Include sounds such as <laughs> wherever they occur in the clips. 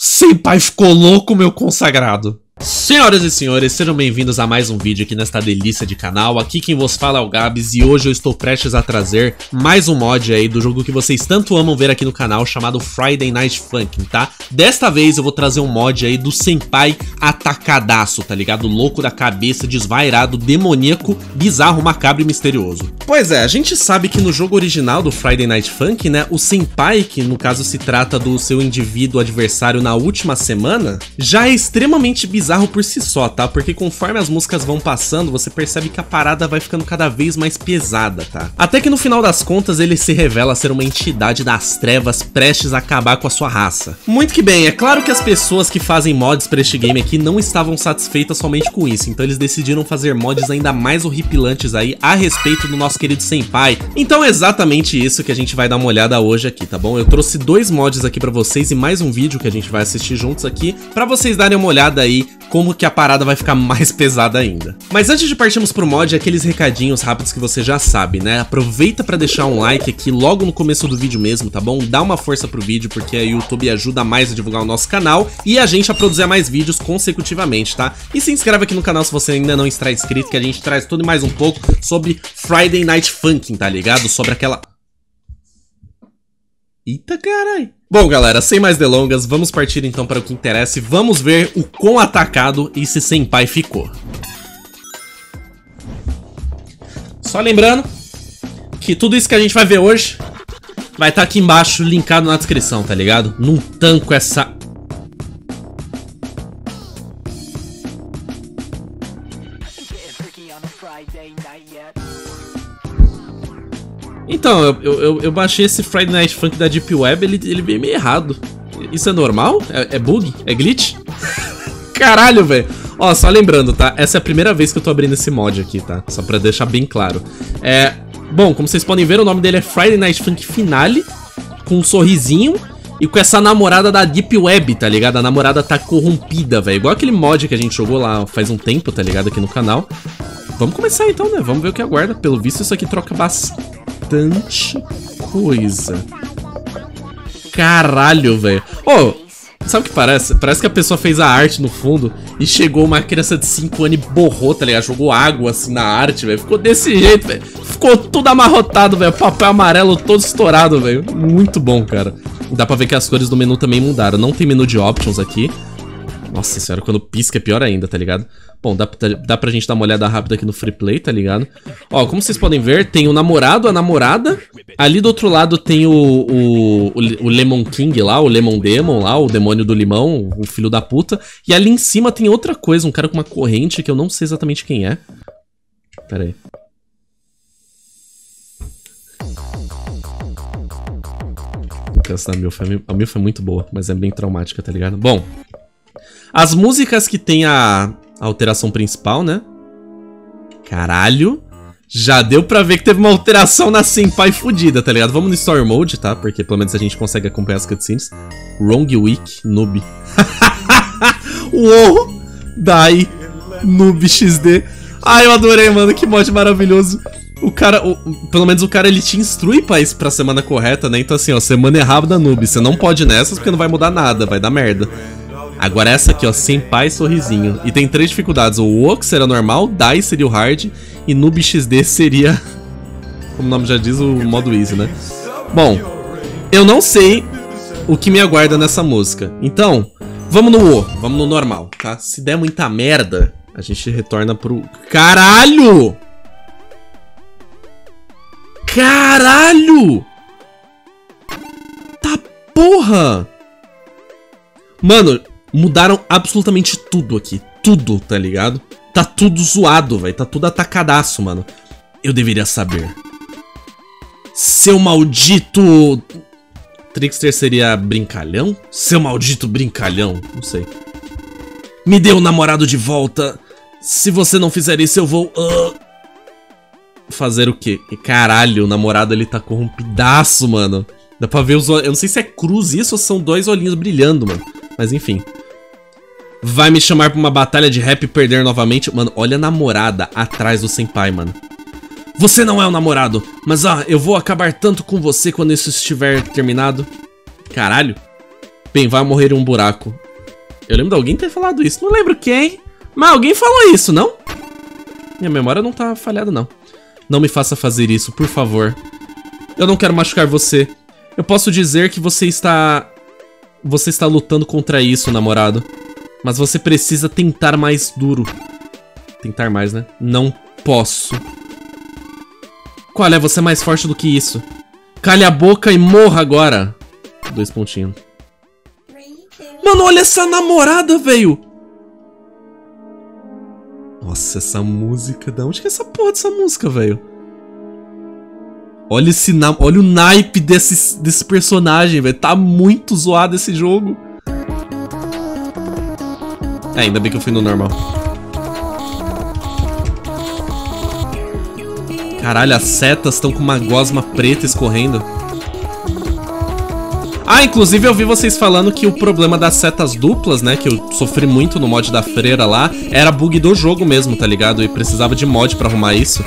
Senpai ficou louco, meu consagrado. Senhoras e senhores, sejam bem-vindos a mais um vídeo aqui nesta delícia de canal. Aqui quem vos fala é o Gabs e hoje eu estou prestes a trazer mais um mod aí do jogo que vocês tanto amam ver aqui no canal, chamado Friday Night Funkin', tá? Desta vez eu vou trazer um mod aí do Senpai atacadaço, tá ligado? Louco da cabeça, desvairado, demoníaco, bizarro, macabro e misterioso. Pois é, a gente sabe que no jogo original do Friday Night Funkin', né, o Senpai, que no caso se trata do seu indivíduo adversário na última semana, já é extremamente bizarro bizarro por si só, tá? Porque conforme as músicas vão passando, você percebe que a parada vai ficando cada vez mais pesada, tá? Até que no final das contas ele se revela ser uma entidade das trevas prestes a acabar com a sua raça. Muito que bem, é claro que as pessoas que fazem mods pra este game aqui não estavam satisfeitas somente com isso, então eles decidiram fazer mods ainda mais horripilantes aí a respeito do nosso querido Senpai. Então é exatamente isso que a gente vai dar uma olhada hoje aqui, tá bom? Eu trouxe dois mods aqui pra vocês e mais um vídeo que a gente vai assistir juntos aqui, pra vocês darem uma olhada aí como que a parada vai ficar mais pesada ainda. Mas antes de partirmos pro mod, aqueles recadinhos rápidos que você já sabe, né? Aproveita pra deixar um like aqui logo no começo do vídeo mesmo, tá bom? Dá uma força pro vídeo, porque a YouTube ajuda mais a divulgar o nosso canal e a gente a produzir mais vídeos consecutivamente, tá? E se inscreve aqui no canal se você ainda não está inscrito, que a gente traz tudo e mais um pouco sobre Friday Night Funkin', tá ligado? Sobre aquela... Eita carai. Bom, galera, sem mais delongas, vamos partir então para o que interessa e vamos ver o quão atacado esse senpai ficou. Só lembrando que tudo isso que a gente vai ver hoje vai estar tá aqui embaixo, linkado na descrição, tá ligado? Não tanco essa Então, eu, eu, eu, baixei esse Friday Night Funk da Deep Web, ele, ele veio meio errado. Isso é normal? É, é bug? É glitch? <laughs> Caralho, velho. Ó, só lembrando, tá? Essa é a primeira vez que eu tô abrindo esse mod aqui, tá? Só pra deixar bem claro. É... Bom, como vocês podem ver, o nome dele é Friday Night Funk Finale, com um sorrisinho e com essa namorada da Deep Web, tá ligado? A namorada tá corrompida, velho. Igual aquele mod que a gente jogou lá faz um tempo, tá ligado? Aqui no canal. Vamos começar então, né? Vamos ver o que aguarda. Pelo visto, isso aqui troca bastante bastante coisa. Caralho, velho. Ô, oh, sabe o que parece? Parece que a pessoa fez a arte no fundo e chegou uma criança de 5 anos e borrou, tá ligado? Jogou água assim na arte, velho. Ficou desse jeito, velho. Ficou tudo amarrotado, velho. Papel amarelo todo estourado, velho. Muito bom, cara. Dá pra ver que as cores do menu também mudaram. Não tem menu de options aqui. Nossa senhora, quando pisca é pior ainda, tá ligado? Bom, dá, dá pra gente dar uma olhada rápida aqui no free play, tá ligado? Ó, como vocês podem ver, tem o namorado, a namorada. Ali do outro lado tem o, o, o Lemon King lá, o Lemon Demon lá, o demônio do limão, o filho da puta. E ali em cima tem outra coisa, um cara com uma corrente que eu não sei exatamente quem é. Pera aí. A Milf é muito boa, mas é bem traumática, tá ligado? Bom, as músicas que tem a, alteração principal, né? Caralho. Já deu pra ver que teve uma alteração na Senpai fodida, tá ligado? Vamos no Story Mode, tá? Porque pelo menos a gente consegue acompanhar as cutscenes. Wrong Week, Noob. <laughs> Uou! Dai, Noob XD. Ai, eu adorei, mano. Que mod maravilhoso. O cara, o, pelo menos o cara, ele te instrui pra, isso, pra semana correta, né? Então assim, ó, semana errada, noob. Você não pode nessas porque não vai mudar nada, vai dar merda. Agora essa aqui, ó, sem pai sorrisinho. E tem três dificuldades. O Woke seria normal, Dai seria o hard e Noob XD <laughs> seria, como o nome já diz, o modo easy, né? Bom, eu não sei o que me aguarda nessa música. Então, vamos no O, vamos no normal, tá? Se der muita merda, a gente retorna pro... Caralho! Caralho! Tá porra! Mano, mudaram absolutamente tudo aqui. Tudo, tá ligado? Tá tudo zoado, velho. Tá tudo atacadaço, mano. Eu deveria saber. Seu maldito... Trickster seria brincalhão? Seu maldito brincalhão? Não sei. Me dê o namorado de volta. Se você não fizer isso, eu vou... Uh... Fazer o quê? Caralho, o namorado ele tá corrompidaço, mano. Dá pra ver os... Eu não sei se é cruz isso ou são dois olhinhos brilhando, mano. Mas enfim. Vai me chamar pra uma batalha de rap e perder novamente? Mano, olha a namorada atrás do senpai, mano. Você não é o namorado, mas ah, eu vou acabar tanto com você quando isso estiver terminado. Caralho. Bem, vai morrer em um buraco. Eu lembro de alguém ter falado isso. Não lembro quem, mas alguém falou isso, não? Minha memória não tá falhada, não. Não me faça fazer isso, por favor. Eu não quero machucar você. Eu posso dizer que você está... Você está lutando contra isso, namorado. Mas você precisa tentar mais duro. Tentar mais, né? Não posso. Qual é? Você é mais forte do que isso. Calhe a boca e morra agora. Dois pontinhos. Mano, olha essa namorada, velho. Nossa, essa música. Da onde que é essa porra dessa música, velho? Olha esse na... olha o naipe desse, desse personagem, velho. Tá muito zoado esse jogo. É, ainda bem que eu fui no normal. Caralho, as setas estão com uma gosma preta escorrendo. Ah, inclusive eu vi vocês falando que o problema das setas duplas, né, que eu sofri muito no mod da freira lá, era bug do jogo mesmo, tá ligado? E precisava de mod pra arrumar isso.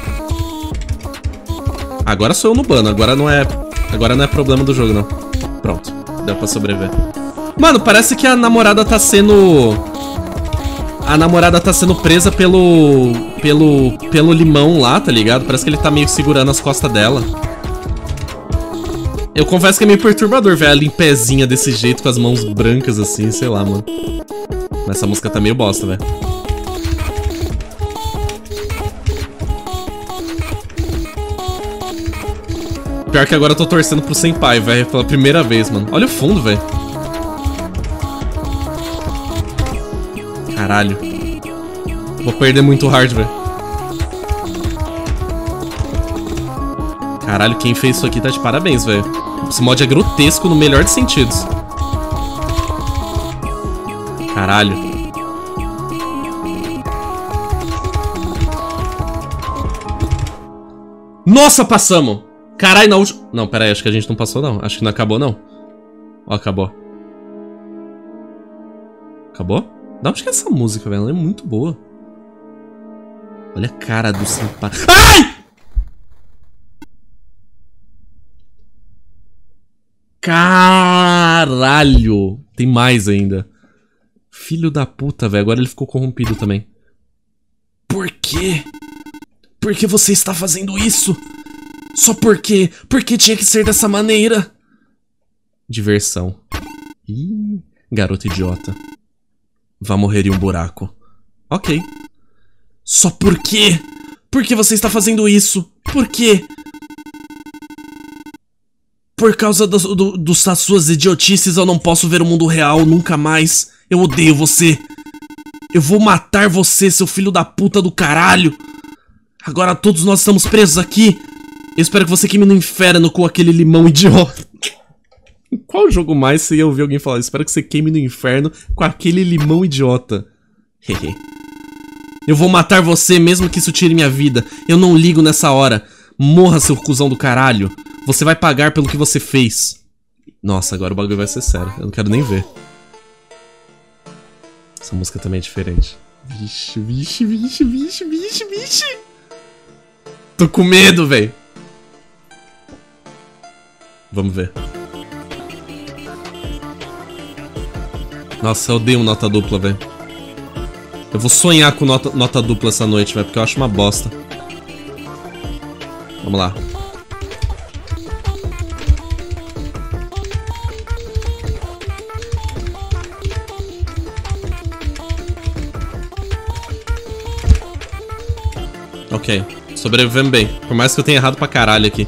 Agora sou eu no bano, agora não é... Agora não é problema do jogo, não. Pronto, deu pra sobreviver. Mano, parece que a namorada tá sendo... A namorada tá sendo presa pelo... Pelo... Pelo limão lá, tá ligado? Parece que ele tá meio segurando as costas dela. Eu confesso que é meio perturbador ver ela em pezinha desse jeito, com as mãos brancas assim, sei lá, mano. Mas essa música tá meio bosta, velho. Pior que agora eu tô torcendo pro Senpai, velho, pela primeira vez, mano. Olha o fundo, velho. Caralho. Vou perder muito hard, velho. Caralho, quem fez isso aqui tá de parabéns, velho. Esse mod é grotesco no melhor dos sentidos. Caralho. Nossa, passamos! Caralho, na última... Não, pera aí, acho que a gente não passou, não. Acho que não acabou, não. Ó, acabou. Acabou? Da onde que é essa música, velho? Ela é muito boa. Olha a cara do Senpai. Ai! Caralho! Tem mais ainda. Filho da puta, velho. Agora ele ficou corrompido também. Por quê? Por que você está fazendo isso? Só por quê? Porque tinha que ser dessa maneira? Diversão. Ih, garoto idiota. Vá morrer em um buraco. Ok. Só por quê? Por que você está fazendo isso? Por quê? Por causa do, do, das suas idiotices, eu não posso ver o mundo real nunca mais. Eu odeio você. Eu vou matar você, seu filho da puta do caralho. Agora todos nós estamos presos aqui. Eu espero que você queime no inferno com aquele limão idiota. Qual jogo mais você ia ouvir alguém falar? Espero que você queime no inferno com aquele limão idiota. Eu vou matar você mesmo que isso tire minha vida. Eu não ligo nessa hora. Morra, seu cuzão do caralho. Você vai pagar pelo que você fez. Nossa, agora o bagulho vai ser sério. Eu não quero nem ver. Essa música também é diferente. Vixe, vixe, vixe, vixe, vixe, vixe. Tô com medo, velho. Vamos ver. Nossa, eu odeio nota dupla, velho. Eu vou sonhar com nota, nota dupla essa noite, velho, porque eu acho uma bosta. Vamos lá. Ok. Sobrevivemos bem. Por mais que eu tenha errado pra caralho aqui.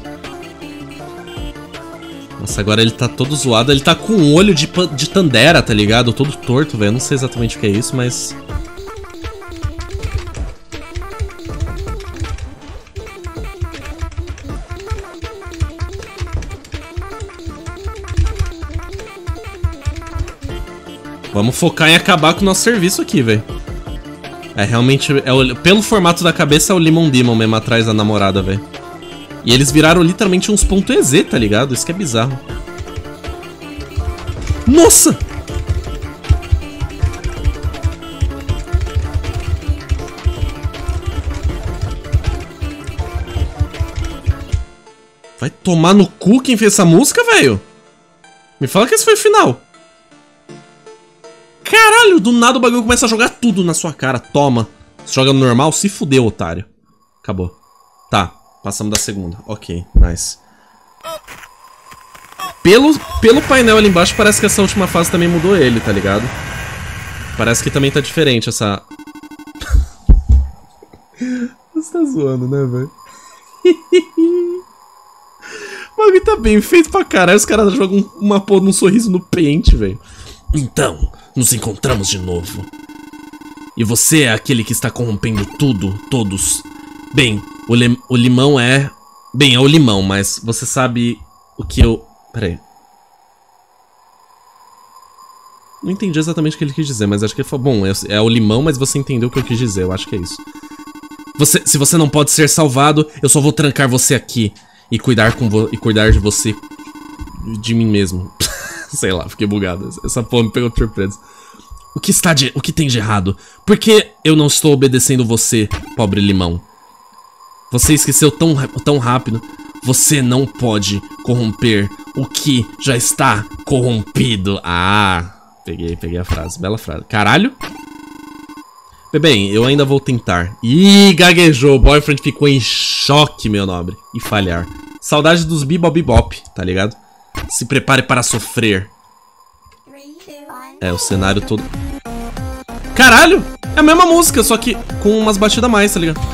Nossa, agora ele tá todo zoado. Ele tá com um olho de, de Tandera, tá ligado? Todo torto, velho. Não sei exatamente o que é isso, mas... Vamos focar em acabar com o nosso serviço aqui, velho. É realmente. É o, pelo formato da cabeça é o Lemon Demon mesmo atrás da namorada, velho. E eles viraram literalmente uns pontos .ez, tá ligado? Isso que é bizarro. Nossa! Vai tomar no cu quem fez essa música, velho? Me fala que esse foi o final. Caralho, do nada o bagulho começa a jogar tudo na sua cara. Toma. Você joga no normal, se fudeu, otário. Acabou. Tá, passamos da segunda. Ok, nice. Pelo, pelo painel ali embaixo, parece que essa última fase também mudou ele, tá ligado? Parece que também tá diferente essa... <laughs> Você tá zoando, né, velho? <laughs> o bagulho tá bem feito pra caralho. Os caras jogam uma porra num sorriso no pente, velho. Então, nos encontramos de novo. E você é aquele que está corrompendo tudo, todos. Bem, o, li o limão é... Bem, é o limão, mas você sabe o que eu... Peraí. Não entendi exatamente o que ele quis dizer, mas acho que ele falou... Bom, é, é o limão, mas você entendeu o que eu quis dizer. Eu acho que é isso. Você, se você não pode ser salvado, eu só vou trancar você aqui. E cuidar, com e cuidar de você... De mim mesmo. <laughs> Sei lá, fiquei bugado. Essa porra me pegou de surpresa. O que está de... O que tem de errado? Por que eu não estou obedecendo você, pobre limão? Você esqueceu tão, tão rápido. Você não pode corromper o que já está corrompido. Ah, peguei, peguei a frase. Bela frase. Caralho? Bem, eu ainda vou tentar. Ih, gaguejou. O boyfriend ficou em choque, meu nobre. E falhar. Saudade dos bebop bebop, tá ligado? Se prepare para sofrer. É, o cenário todo... Caralho! É a mesma música, só que com umas batidas a mais, tá ligado?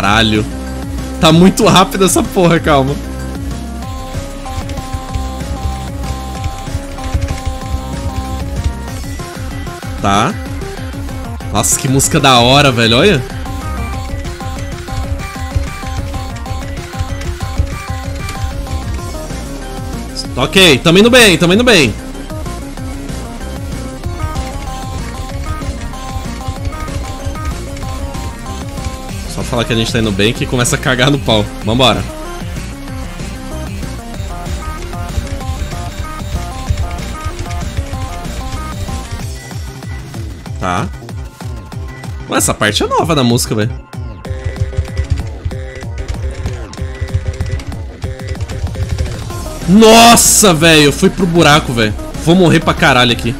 Caralho. Tá muito rápido essa porra, calma. Tá. Nossa, que música da hora, velho, olha. Ok, tamo indo bem, tamo indo bem. Falar que a gente tá indo bem que começa a cagar no pau. Vambora. Tá. Ué, essa parte é nova da música, velho. Nossa, velho. Fui pro buraco, velho. Vou morrer pra caralho aqui.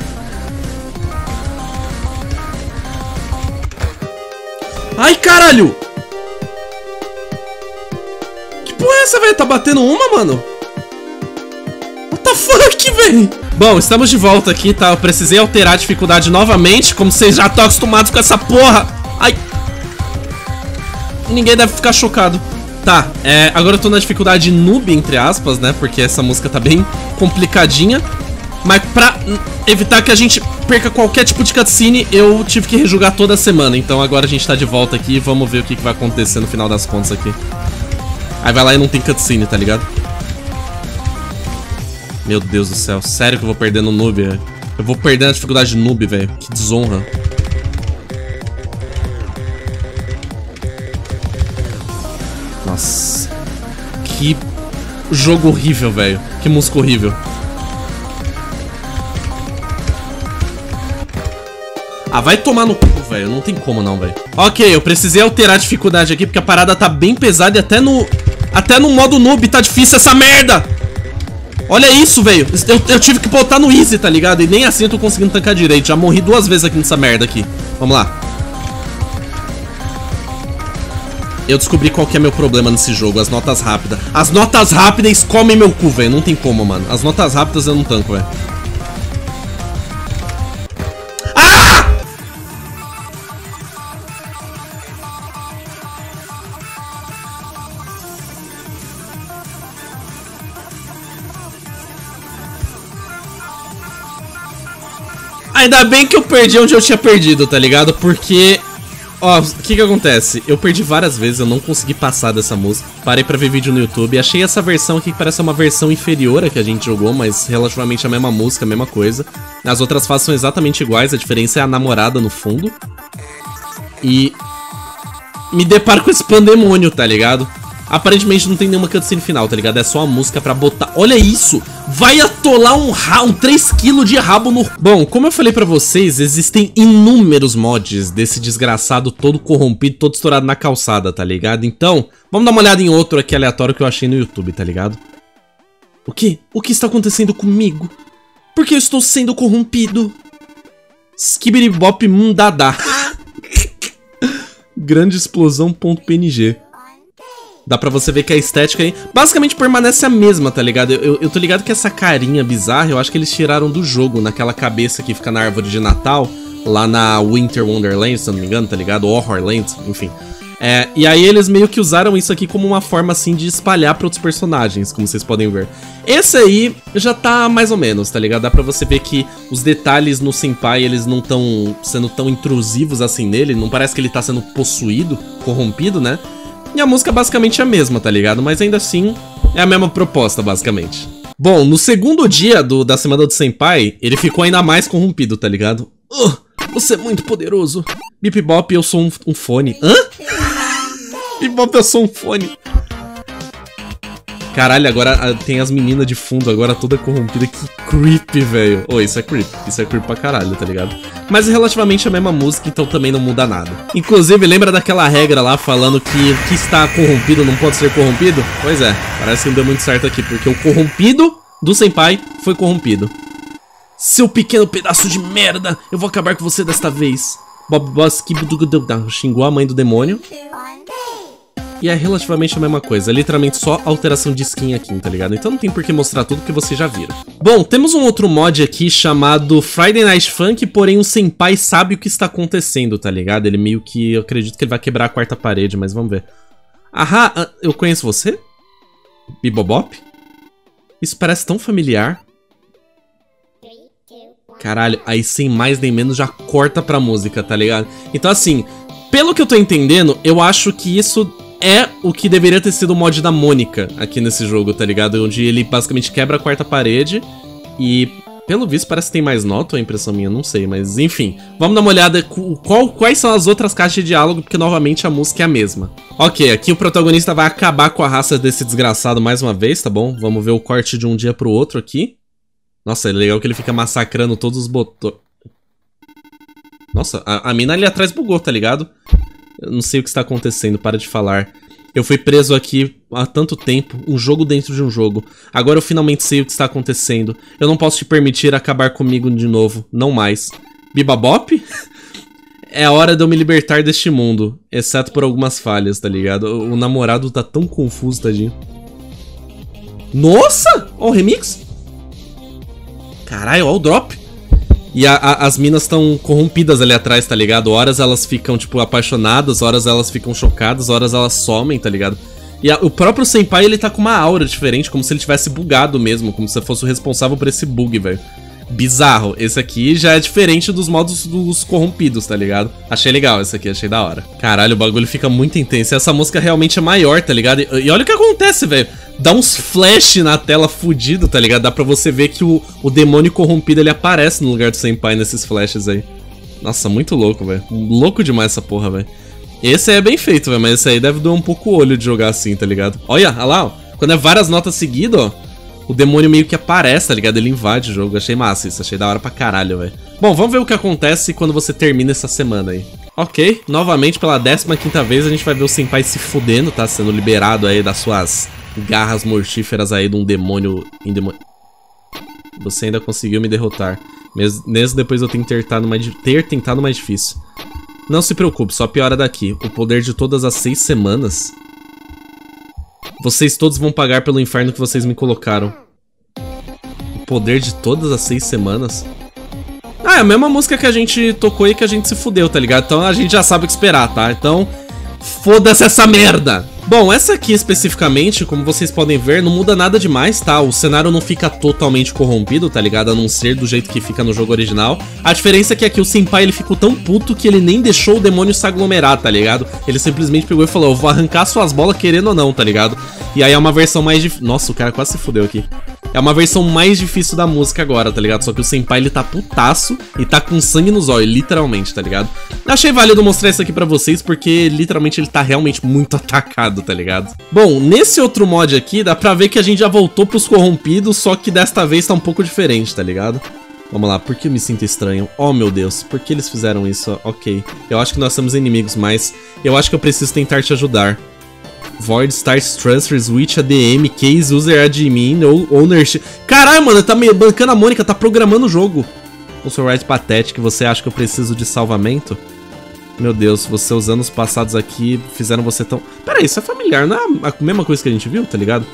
Ai, caralho! Velho? Tá batendo uma, mano? What the fuck, velho? Bom, estamos de volta aqui, tá? Eu precisei alterar a dificuldade novamente, como vocês já estão acostumados com essa porra. Ai. Ninguém deve ficar chocado. Tá, é, agora eu tô na dificuldade noob, entre aspas, né? Porque essa música tá bem complicadinha. Mas pra evitar que a gente perca qualquer tipo de cutscene, eu tive que rejugar toda semana. Então agora a gente tá de volta aqui e vamos ver o que, que vai acontecer no final das contas aqui. Aí vai lá e não tem cutscene, tá ligado? Meu Deus do céu, sério que eu vou perder no noob, velho? Eu vou perder na dificuldade de noob, velho. Que desonra. Nossa. Que jogo horrível, velho. Que música horrível. Ah, vai tomar no cu, velho. Não tem como não, velho. Ok, eu precisei alterar a dificuldade aqui, porque a parada tá bem pesada e até no... Até no modo noob tá difícil essa merda! Olha isso, velho. Eu, eu, tive que botar no easy, tá ligado? E nem assim eu tô conseguindo tancar direito. Já morri duas vezes aqui nessa merda aqui. Vamos lá. Eu descobri qual que é meu problema nesse jogo, as notas rápidas. As notas rápidas comem meu cu, velho. Não tem como, mano. As notas rápidas eu não tanco, velho. Ainda bem que eu perdi onde eu tinha perdido, tá ligado? Porque Ó, o que que acontece? Eu perdi várias vezes, eu não consegui passar dessa música. Parei pra ver vídeo no YouTube, achei essa versão aqui que parece uma versão inferior a que a gente jogou, mas relativamente a mesma música, a mesma coisa. As outras fases são exatamente iguais, a diferença é a namorada no fundo. E... Me deparo com esse pandemônio, tá ligado? Aparentemente não tem nenhuma cutscene final, tá ligado? É só uma música pra botar... Olha isso! Vai atolar um, ra... um 3kg de rabo no... Bom, como eu falei pra vocês, existem inúmeros mods desse desgraçado todo corrompido, todo estourado na calçada, tá ligado? Então, vamos dar uma olhada em outro aqui aleatório que eu achei no YouTube, tá ligado? O que? O que está acontecendo comigo? Por que eu estou sendo corrompido? Skibberibop Mundadá. <laughs> Grande explosão.png. Dá pra você ver que a estética aí basicamente permanece a mesma, tá ligado? Eu, eu tô ligado que essa carinha bizarra, eu acho que eles tiraram do jogo, naquela cabeça que fica na árvore de Natal, lá na Winter Wonderland, se eu não me engano, tá ligado? Horrorland, enfim. É, e aí eles meio que usaram isso aqui como uma forma, assim, de espalhar pra outros personagens, como vocês podem ver. Esse aí já tá mais ou menos, tá ligado? Dá pra você ver que os detalhes no Senpai, eles não estão sendo tão intrusivos assim nele, não parece que ele tá sendo possuído, corrompido, né? E a música basicamente é a mesma, tá ligado? Mas ainda assim, é a mesma proposta, basicamente. Bom, no segundo dia do, da semana do Senpai, ele ficou ainda mais corrompido, tá ligado? Uh, você é muito poderoso. Bip Bop, eu sou um, um fone. Hã? Bip Bop, eu sou um fone. Caralho, agora tem as meninas de fundo, agora toda corrompida. Que creepy, velho. Ô, oh, isso é creep. Isso é creep pra caralho, tá ligado? Mas é relativamente a mesma música, então também não muda nada. Inclusive, lembra daquela regra lá falando que o que está corrompido não pode ser corrompido? Pois é, parece que não deu muito certo aqui, porque o corrompido do Senpai foi corrompido. Seu pequeno pedaço de merda! Eu vou acabar com você desta vez. Bob Boss xingou a mãe do demônio. E é relativamente a mesma coisa, é literalmente só alteração de skin aqui, tá ligado? Então não tem por que mostrar tudo que vocês já viram. Bom, temos um outro mod aqui chamado Friday Night Funk, porém o Senpai sabe o que está acontecendo, tá ligado? Ele meio que, eu acredito que ele vai quebrar a quarta parede, mas vamos ver. Ahá, ah, eu conheço você? Bibobop? Isso parece tão familiar. Caralho, aí sem mais nem menos já corta pra música, tá ligado? Então assim, pelo que eu tô entendendo, eu acho que isso é o que deveria ter sido o mod da Mônica aqui nesse jogo, tá ligado? Onde ele basicamente quebra a quarta parede e, pelo visto, parece que tem mais nota, é impressão minha, não sei, mas enfim. Vamos dar uma olhada qual, quais são as outras caixas de diálogo, porque novamente a música é a mesma. Ok, aqui o protagonista vai acabar com a raça desse desgraçado mais uma vez, tá bom? Vamos ver o corte de um dia pro outro aqui. Nossa, é legal que ele fica massacrando todos os botões. Nossa, a, a mina ali atrás bugou, tá ligado? Eu não sei o que está acontecendo, para de falar. Eu fui preso aqui há tanto tempo, um jogo dentro de um jogo. Agora eu finalmente sei o que está acontecendo. Eu não posso te permitir acabar comigo de novo, não mais. Bibabop? <laughs> é a hora de eu me libertar deste mundo, exceto por algumas falhas, tá ligado? O, o namorado tá tão confuso, tadinho. Nossa! Ó o remix? Caralho, ó o drop. E a, a, as minas estão corrompidas ali atrás, tá ligado? Horas elas ficam, tipo, apaixonadas, horas elas ficam chocadas, horas elas somem, tá ligado? E a, o próprio Senpai, ele tá com uma aura diferente, como se ele tivesse bugado mesmo, como se fosse o responsável por esse bug, velho. Bizarro. Esse aqui já é diferente dos modos dos corrompidos, tá ligado? Achei legal esse aqui, achei da hora. Caralho, o bagulho fica muito intenso. Essa música realmente é maior, tá ligado? E, e olha o que acontece, velho dá uns flash na tela fudido, tá ligado? Dá pra você ver que o, o demônio corrompido ele aparece no lugar do Senpai nesses flashes aí. Nossa, muito louco, velho. Louco demais essa porra, velho. Esse aí é bem feito, velho, mas esse aí deve doer um pouco o olho de jogar assim, tá ligado? Olha, olha lá, ó. Quando é várias notas seguidas, ó, o demônio meio que aparece, tá ligado? Ele invade o jogo. Achei massa isso, achei da hora pra caralho, velho. Bom, vamos ver o que acontece quando você termina essa semana aí. Ok, novamente pela 15 quinta vez a gente vai ver o Senpai se fudendo, tá? Sendo liberado aí das suas garras mortíferas aí de um demônio Você ainda conseguiu me derrotar. Mesmo depois de eu ter tentado mais, ter tentado mais difícil. Não se preocupe, só piora daqui. O poder de todas as seis semanas. Vocês todos vão pagar pelo inferno que vocês me colocaram. O poder de todas as seis semanas? Ah, é a mesma música que a gente tocou e que a gente se fudeu, tá ligado? Então a gente já sabe o que esperar, tá? Então, foda-se essa merda! Bom, essa aqui especificamente, como vocês podem ver, não muda nada demais, tá? O cenário não fica totalmente corrompido, tá ligado? A não ser do jeito que fica no jogo original. A diferença é que aqui o Senpai ele ficou tão puto que ele nem deixou o demônio se aglomerar, tá ligado? Ele simplesmente pegou e falou, eu vou arrancar suas bolas querendo ou não, tá ligado? E aí é uma versão mais difícil... Nossa, o cara quase se fudeu aqui. É uma versão mais difícil da música agora, tá ligado? Só que o Senpai, ele tá putaço e tá com sangue nos olhos, literalmente, tá ligado? Achei válido mostrar isso aqui pra vocês, porque literalmente ele tá realmente muito <laughs> atacado, tá ligado? Bom, nesse outro mod aqui, dá pra ver que a gente já voltou pros corrompidos, só que desta vez tá um pouco diferente, tá ligado? Vamos lá, por que eu me sinto estranho? Oh, meu Deus, por que eles fizeram isso? Ok, eu acho que nós somos inimigos, mas eu acho que eu preciso tentar te ajudar. Void Start Transfer, Switch ADM, Case User Admin, ou Ownership. Caralho, mano, tá me bancando a Mônica, tá programando o jogo. O seu Right Pathetic, você acha que eu preciso de salvamento? Meu Deus, você os anos passados aqui fizeram você tão... Pera aí, isso é familiar, não é a mesma coisa que a gente viu, tá ligado?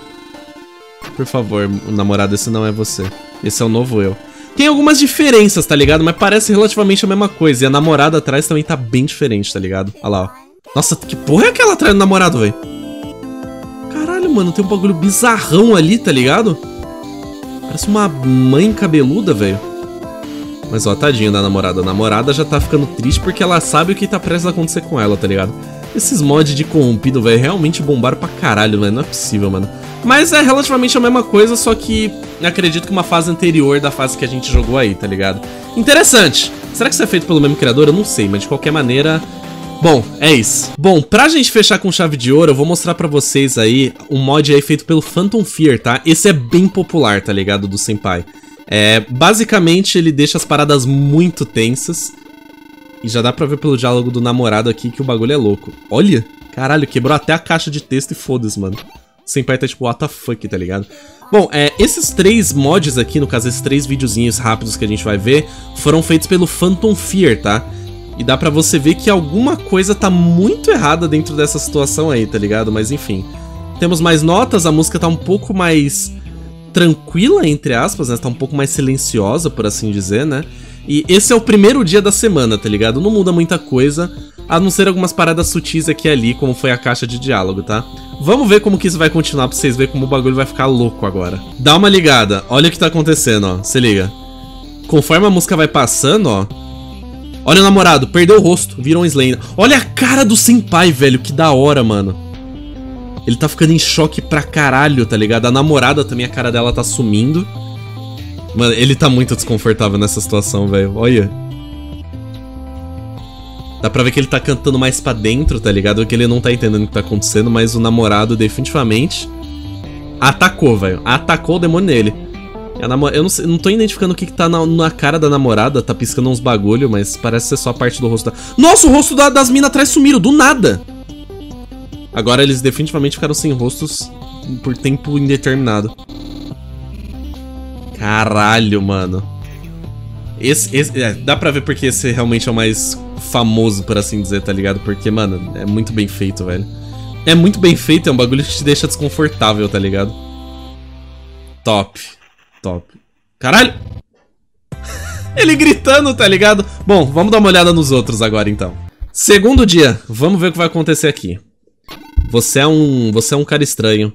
Por favor, namorado, esse não é você. Esse é o novo eu. Tem algumas diferenças, tá ligado? Mas parece relativamente a mesma coisa. E a namorada atrás também tá bem diferente, tá ligado? Olha lá, ó. Nossa, que porra é aquela atrás do namorado, velho? Mano, tem um bagulho bizarrão ali, tá ligado? Parece uma mãe cabeluda, velho. Mas ó, tadinho da namorada. A namorada já tá ficando triste porque ela sabe o que tá prestes a acontecer com ela, tá ligado? Esses mods de corrompido, velho, realmente bombaram pra caralho, velho. Não é possível, mano. Mas é relativamente a mesma coisa, só que acredito que uma fase anterior da fase que a gente jogou aí, tá ligado? Interessante. Será que isso é feito pelo mesmo criador? Eu não sei, mas de qualquer maneira... Bom, é isso. Bom, pra gente fechar com chave de ouro, eu vou mostrar pra vocês aí um mod aí feito pelo Phantom Fear, tá? Esse é bem popular, tá ligado? Do Senpai. É, basicamente, ele deixa as paradas muito tensas. E já dá pra ver pelo diálogo do namorado aqui que o bagulho é louco. Olha! Caralho, quebrou até a caixa de texto e foda-se, mano. O Senpai tá tipo, what the fuck, tá ligado? Bom, é, esses três mods aqui, no caso, esses três videozinhos rápidos que a gente vai ver, foram feitos pelo Phantom Fear, tá? E dá pra você ver que alguma coisa tá muito errada dentro dessa situação aí, tá ligado? Mas enfim. Temos mais notas, a música tá um pouco mais tranquila, entre aspas, né? Tá um pouco mais silenciosa, por assim dizer, né? E esse é o primeiro dia da semana, tá ligado? Não muda muita coisa, a não ser algumas paradas sutis aqui e ali, como foi a caixa de diálogo, tá? Vamos ver como que isso vai continuar pra vocês verem como o bagulho vai ficar louco agora. Dá uma ligada, olha o que tá acontecendo, ó. Se liga. Conforme a música vai passando, ó. Olha o namorado, perdeu o rosto, virou um Slender. Olha a cara do senpai, velho, que da hora, mano. Ele tá ficando em choque pra caralho, tá ligado? A namorada também, a cara dela tá sumindo. Mano, ele tá muito desconfortável nessa situação, velho. Olha. Dá pra ver que ele tá cantando mais pra dentro, tá ligado? Que ele não tá entendendo o que tá acontecendo, mas o namorado definitivamente atacou, velho. Atacou o demônio nele. Eu não, sei, não tô identificando o que, que tá na, na, cara da namorada, tá piscando uns bagulho, mas parece ser só a parte do rosto da... Nossa, o rosto da, das minas atrás sumiram, do nada! Agora eles definitivamente ficaram sem rostos por tempo indeterminado. Caralho, mano. Esse, esse é, dá pra ver porque esse realmente é o mais famoso, por assim dizer, tá ligado? Porque, mano, é muito bem feito, velho. É muito bem feito, é um bagulho que te deixa desconfortável, tá ligado? Top. Top. Caralho! <laughs> Ele gritando, tá ligado? Bom, vamos dar uma olhada nos outros agora, então. Segundo dia, vamos ver o que vai acontecer aqui. Você é um, você é um cara estranho.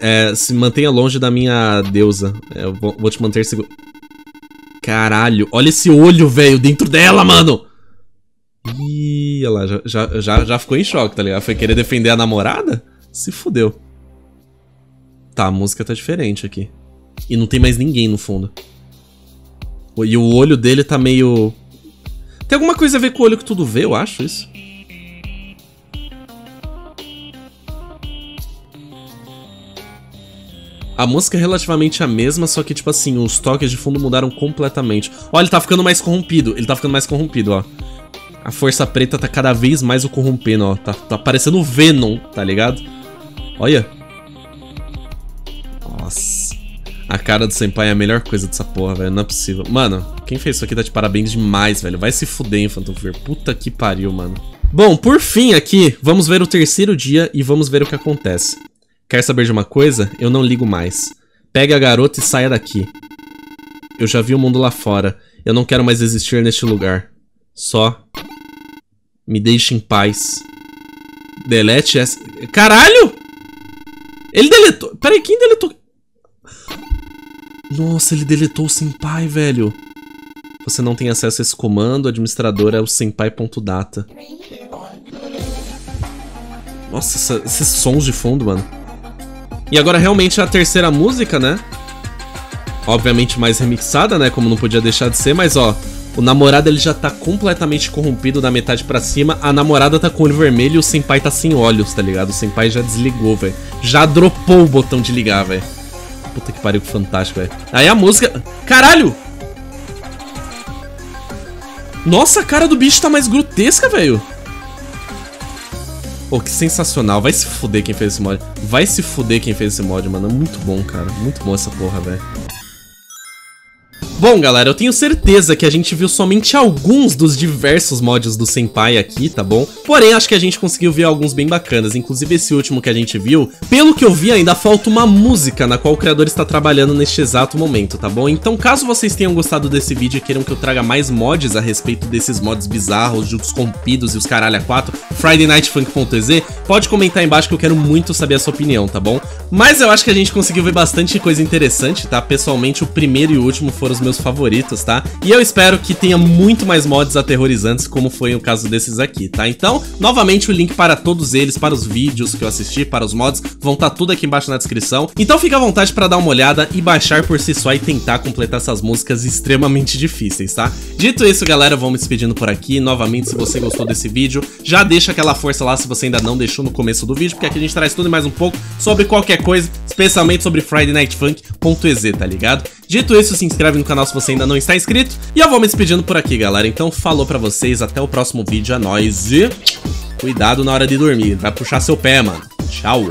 É, se mantenha longe da minha deusa. É, eu vou, vou, te manter seguro. Caralho, olha esse olho, velho, dentro dela, mano! Ih, ela já, já, já, já ficou em choque, tá ligado? Foi querer defender a namorada? Se fudeu. Tá, a música tá diferente aqui. E não tem mais ninguém no fundo. E o olho dele tá meio... Tem alguma coisa a ver com o olho que tudo vê, eu acho, isso. A música é relativamente a mesma, só que, tipo assim, os toques de fundo mudaram completamente. Ó, ele tá ficando mais corrompido. Ele tá ficando mais corrompido, ó. A força preta tá cada vez mais o corrompendo, ó. Tá, tá parecendo o Venom, tá ligado? Olha. Nossa. A cara do Senpai é a melhor coisa dessa porra, velho. Não é possível. Mano, quem fez isso aqui tá de parabéns demais, velho. Vai se fuder, hein, Phantom Fear. Puta que pariu, mano. Bom, por fim aqui, vamos ver o terceiro dia e vamos ver o que acontece. Quer saber de uma coisa? Eu não ligo mais. Pegue a garota e saia daqui. Eu já vi o mundo lá fora. Eu não quero mais existir neste lugar. Só. Me deixe em paz. Delete essa. Caralho! Ele deletou. Peraí, quem deletou? Nossa, ele deletou o senpai, velho. Você não tem acesso a esse comando. O administrador é o senpai.data. Nossa, essa, esses sons de fundo, mano. E agora realmente a terceira música, né? Obviamente mais remixada, né? Como não podia deixar de ser, mas ó... O namorado ele já tá completamente corrompido da metade pra cima. A namorada tá com olho vermelho e o senpai tá sem olhos, tá ligado? O senpai já desligou, velho. Já dropou o botão de ligar, velho. Puta que pariu, que fantástico, velho. Aí a música... Caralho! Nossa, a cara do bicho tá mais grotesca, velho. Pô, que sensacional. Vai se fuder quem fez esse mod. Vai se fuder quem fez esse mod, mano. É muito bom, cara. Muito bom essa porra, velho. Bom, galera, eu tenho certeza que a gente viu somente alguns dos diversos mods do Senpai aqui, tá bom? Porém, acho que a gente conseguiu ver alguns bem bacanas, inclusive esse último que a gente viu. Pelo que eu vi, ainda falta uma música na qual o criador está trabalhando neste exato momento, tá bom? Então, caso vocês tenham gostado desse vídeo e queiram que eu traga mais mods a respeito desses mods bizarros, jogos corrompidos e os caralho a 4, FridayNightFunk.ez, pode comentar aí embaixo que eu quero muito saber a sua opinião, tá bom? Mas eu acho que a gente conseguiu ver bastante coisa interessante, tá? Pessoalmente, o primeiro e o último foram os meus meus favoritos, tá? E eu espero que tenha muito mais mods aterrorizantes, como foi o caso desses aqui, tá? Então, novamente, o link para todos eles, para os vídeos que eu assisti, para os mods, vão estar tá tudo aqui embaixo na descrição. Então fica à vontade para dar uma olhada e baixar por si só e tentar completar essas músicas extremamente difíceis, tá? Dito isso, galera, vou me despedindo por aqui. Novamente, se você gostou desse vídeo, já deixa aquela força lá se você ainda não deixou no começo do vídeo, porque aqui a gente traz tudo e mais um pouco sobre qualquer coisa, especialmente sobre Friday Night Funk.ez, tá ligado? Dito isso, se inscreve no canal se você ainda não está inscrito. E eu vou me despedindo por aqui, galera. Então, falou pra vocês, até o próximo vídeo, é nóis e... Cuidado na hora de dormir, vai puxar seu pé, mano. Tchau.